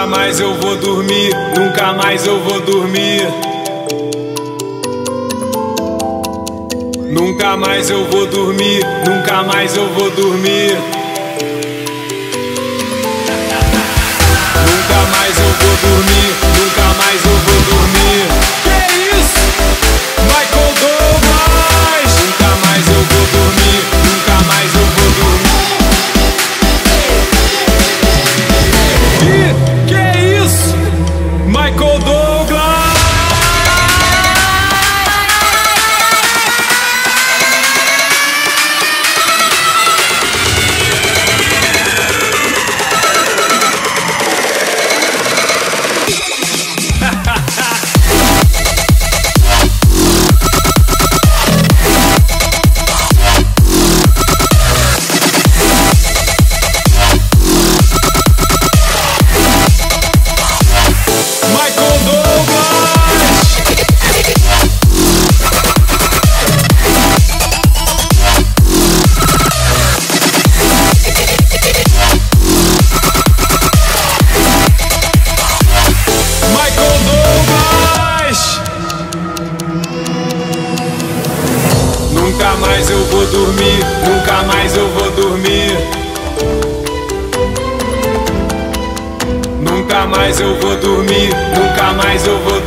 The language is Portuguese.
Nunca mais eu vou dormir, nunca mais eu vou dormir. Nunca mais eu vou dormir, nunca mais eu vou dormir. Nunca mais eu vou dormir. Nunca mais eu vou dormir, nunca mais eu vou.